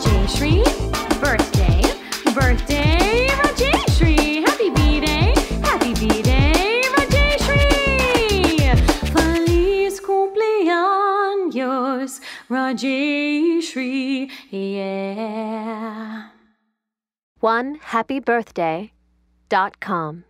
Rajeshree. Birthday, birthday, Rajeshree. Happy B Day, happy B Day, Rajeshree. Feliz cumpleaños, Rajeshree. Yeah. One happy birthday dot com.